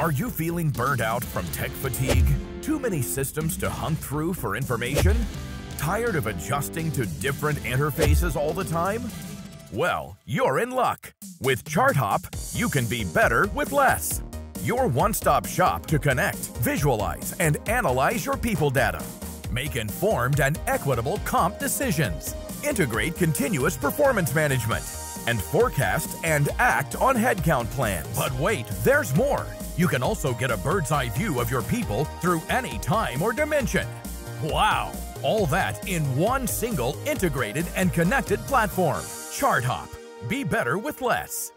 Are you feeling burnt out from tech fatigue? Too many systems to hunt through for information? Tired of adjusting to different interfaces all the time? Well, you're in luck. With ChartHop, you can be better with less. Your one-stop shop to connect, visualize, and analyze your people data. Make informed and equitable comp decisions. Integrate continuous performance management. And forecast and act on headcount plans. But wait, there's more. You can also get a bird's eye view of your people through any time or dimension. Wow! All that in one single integrated and connected platform. ChartHop. Be better with less.